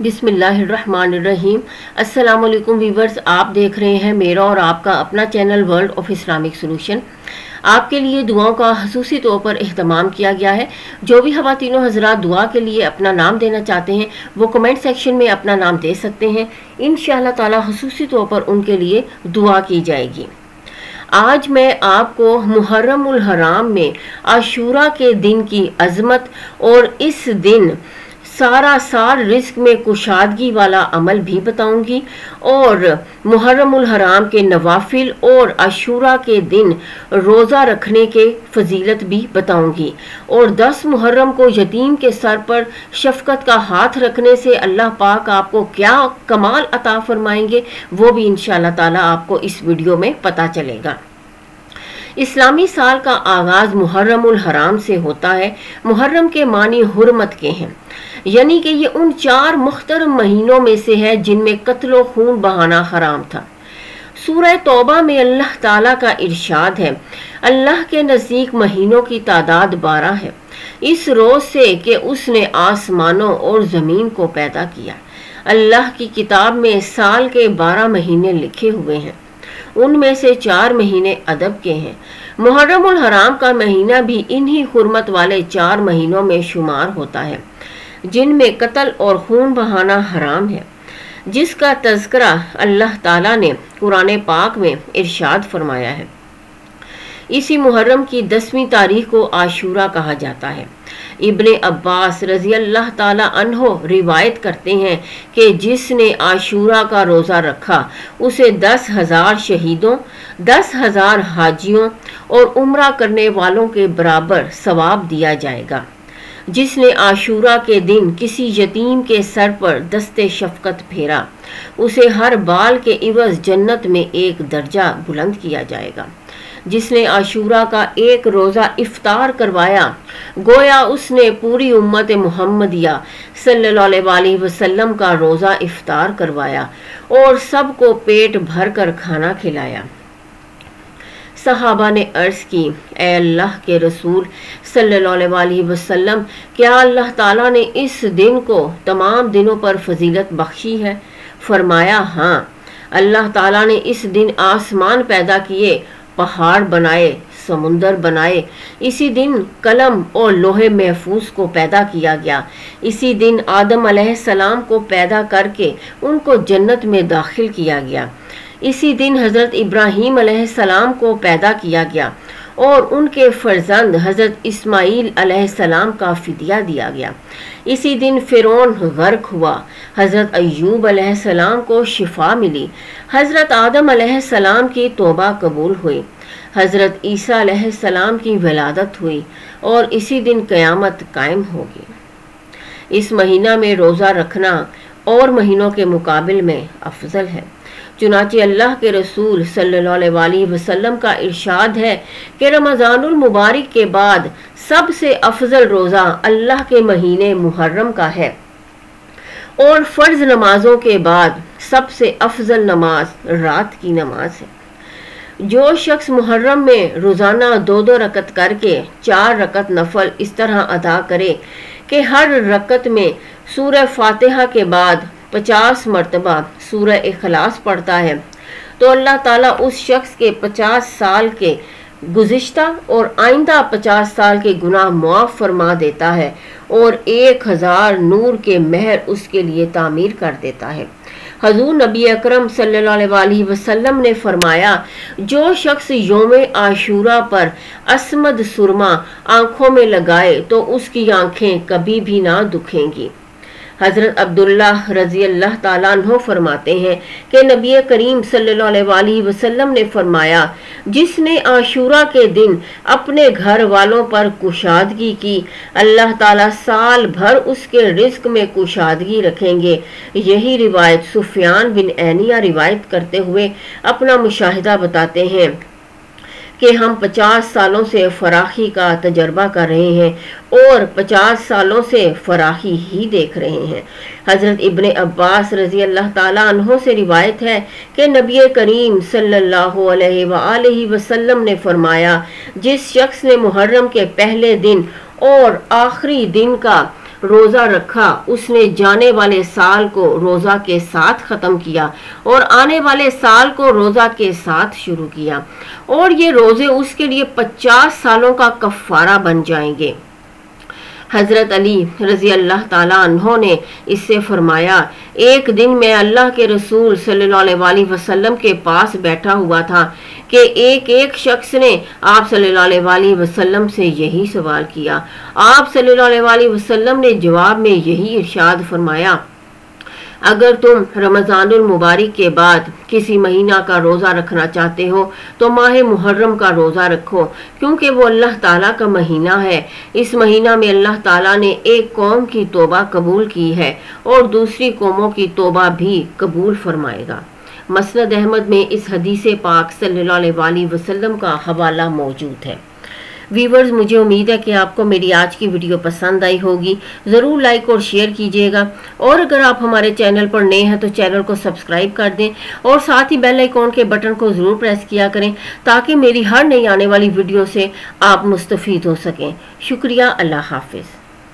بسم اللہ الرحمن الرحیم۔ السلام علیکم ویورز، آپ دیکھ رہے ہیں میرا اور آپ کا اپنا channel world of Islamic solution آپ کے لیے دعاؤں کا خصوصی طور پر اہتمام کیا گیا ہے۔ جو بھی خواتین و حضرات دعا کے لیے اپنا نام دینا چاہتے ہیں، وہ کمنٹ سیکشن میں اپنا نام دے سکتے ہیں۔ انشاءاللہ تعالی خصوصی طور پر ان کے لیے دعا کی جائے گی۔ آج میں آپ کو محرم الحرام میں عاشورہ کے دن کی عظمت اور اس دن سارا سال رزق میں کشادگی والا عمل بھی بتاؤں گی اور محرم الحرام کے نوافل اور عشورہ کے دن روزہ رکھنے کے فضیلت بھی بتاؤں گی اور دس محرم کو یتیم کے سر پر شفقت کا ہاتھ رکھنے سے اللہ پاک آپ کو کیا کمال عطا فرمائیں گے وہ بھی انشاءاللہ تعالی آپ کو اس ویڈیو میں پتا چلے گا۔ اسلامی سال کا آغاز محرم الحرام سے ہوتا ہے۔ محرم کے معنی حرمت کے ہیں۔ یعنی کہ یہ ان چار مخترم مہینوں میں سے ہے جن میں قتل و خون بہانا حرام تھا۔ سورہ توبہ میں اللہ تعالیٰ کا ارشاد ہے۔ اللہ کے نزدیک مہینوں کی تعداد بارہ ہے۔ اس روز سے کہ اس نے آسمانوں اور زمین کو پیدا کیا۔ اللہ کی کتاب میں سال کے بارہ مہینے لکھے ہوئے ہیں۔ ان میں سے چار مہینے ادب کے ہیں۔ محرم الحرام کا مہینہ بھی انہی حرمت والے چار مہینوں میں شمار ہوتا ہے، جن میں قتل اور خون بہانا حرام ہے۔ جس کا تذکرہ اللہ تعالیٰ نے قرآن پاک میں ارشاد فرمایا ہے۔ اسی محرم کی دسویں تاریخ کو عاشورہ کہا جاتا ہے۔ ابن عباس رضی اللہ تعالیٰ عنہ روایت کرتے ہیں کہ جس نے عاشورہ کا روزہ رکھا، اسے دس ہزار شہیدوں، دس ہزار حاجیوں اور عمرہ کرنے والوں کے برابر ثواب دیا جائے گا۔ جس نے عاشورہ کے دن کسی یتیم کے سر پر دست شفقت پھیرا، اسے ہر بال کے عوض جنت میں ایک درجہ بلند کیا جائے گا۔ جس نے عاشورہ کا ایک روزہ افطار کروایا، گویا اس نے پوری امت محمدیہ صلی اللہ علیہ وسلم کا روزہ افطار کروایا اور سب کو پیٹ بھر کر کھانا کھلایا۔ صحابہ نے عرض کی، اے اللہ کے رسول صلی اللہ علیہ وسلم، کیا اللہ تعالیٰ نے اس دن کو تمام دنوں پر فضیلت بخشی ہے؟ فرمایا ہاں۔ اللہ تعالیٰ نے اس دن آسمان پیدا کیے پہاڑ بنائے، سمندر بنائے۔ اسی دن قلم اور لوہے محفوظ کو پیدا کیا گیا۔ اسی دن آدم علیہ السلام کو پیدا کر کے ان کو جنت میں داخل کیا گیا۔ اسی دن حضرت ابراہیم علیہ السلام کو پیدا کیا گیا۔ اور ان کے فرزند حضرت اسماعیل علیہ السلام کا فدیہ دیا گیا۔ اسی دن فرون غرق ہوا۔ حضرت ایوب علیہ السلام کو شفا ملی۔ حضرت آدم علیہ السلام کی توبہ قبول ہوئی۔ حضرت عیسیٰ علیہ السلام کی ولادت ہوئی اور اسی دن قیامت قائم ہوگی۔ اس مہینہ میں روزہ رکھنا اور مہینوں کے مقابل میں افضل ہے۔ چنانچہ اللہ کے رسول صلی اللہ علیہ وسلم کا ارشاد ہے کہ رمضان المبارک کے بعد سب سے افضل روزہ اللہ کے مہینے محرم کا ہے۔ اور فرض نمازوں کے بعد سب سے افضل نماز رات کی نماز ہے۔ جو شخص محرم میں روزانہ دو دو رکت کر کے چار رکت نفل اس طرح ادا کرے کہ ہر رکت میں سورہ فاتحہ کے بعد پچاس مرتبہ سورہ اخلاص پڑھتا ہے۔ تو اللہ تعالیٰ اس شخص کے پچاس سال کے گزشتہ اور آئندہ پچاس سال کے گناہ معاف فرما دیتا ہے اور ایک ہزار نور کے مہر اس کے لیے تعمیر کر دیتا ہے۔ حضور نبی اکرم صلی اللہ علیہ وسلم نے فرمایا، جو شخص یوم عاشورہ پر اسمد سرما آنکھوں میں لگائے تو اس کی آنکھیں کبھی بھی نہ دکھیں گی۔ حضرت عبداللہ رضی اللہ تعالیٰ عنہ فرماتے ہیں کہ نبی کریم صلی اللہ علیہ وسلم نے فرمایا، جس نے عاشورہ کے دن اپنے گھر والوں پر کشادگی کی، اللہ تعالیٰ سال بھر اس کے رزق میں کشادگی رکھیں گے۔ یہی روایت سفیان بن اینیہ روایت کرتے ہوئے اپنا مشاہدہ بتاتے ہیں۔ کہ ہم پچاس سالوں سے فراخی کا تجربہ کر رہے ہیں اور پچاس سالوں سے فراخی ہی دیکھ رہے ہیں۔ حضرت ابن عباس رضی اللہ تعالیٰ عنہ سے روایت ہے کہ نبی کریم صلی اللہ علیہ وآلہ وسلم نے فرمایا، جس شخص نے محرم کے پہلے دن اور آخری دن کا روزہ رکھا، اس نے جانے والے سال کو روزہ کے ساتھ ختم کیا اور آنے والے سال کو روزہ کے ساتھ شروع کیا اور یہ روزے اس کے لیے پچاس سالوں کا کفارہ بن جائیں گے۔ حضرت علی رضی اللہ تعالیٰ عنہ نے اس سے فرمایا، ایک دن میں اللہ کے رسول صلی اللہ علیہ وسلم کے پاس بیٹھا ہوا تھا کہ ایک ایک شخص نے آپ صلی اللہ علیہ وسلم سے یہی سوال کیا۔ آپ صلی اللہ علیہ وسلم نے جواب میں یہی ارشاد فرمایا اگر تم رمضان المبارک کے بعد کسی مہینہ کا روزہ رکھنا چاہتے ہو، تو ماہ محرم کا روزہ رکھو، کیونکہ وہ اللہ تعالیٰ کا مہینہ ہے۔ اس مہینہ میں اللہ تعالیٰ نے ایک قوم کی توبہ قبول کی ہے اور دوسری قوموں کی توبہ بھی قبول فرمائے گا۔ مسند احمد میں اس حدیث پاک صلی اللہ علیہ وسلم کا حوالہ موجود ہے۔ ویورز مجھے امید ہے کہ آپ کو میری آج کی ویڈیو پسند آئی ہوگی۔ ضرور لائک اور شیئر کیجیے گا۔ اور اگر آپ ہمارے چینل پر نئے ہیں تو چینل کو سبسکرائب کر دیں۔ اور ساتھ ہی بیل آئیکن کے بٹن کو ضرور پریس کیا کریں تاکہ میری ہر نئی آنے والی ویڈیو سے آپ مستفید ہو سکیں۔ شکریہ، اللہ حافظ۔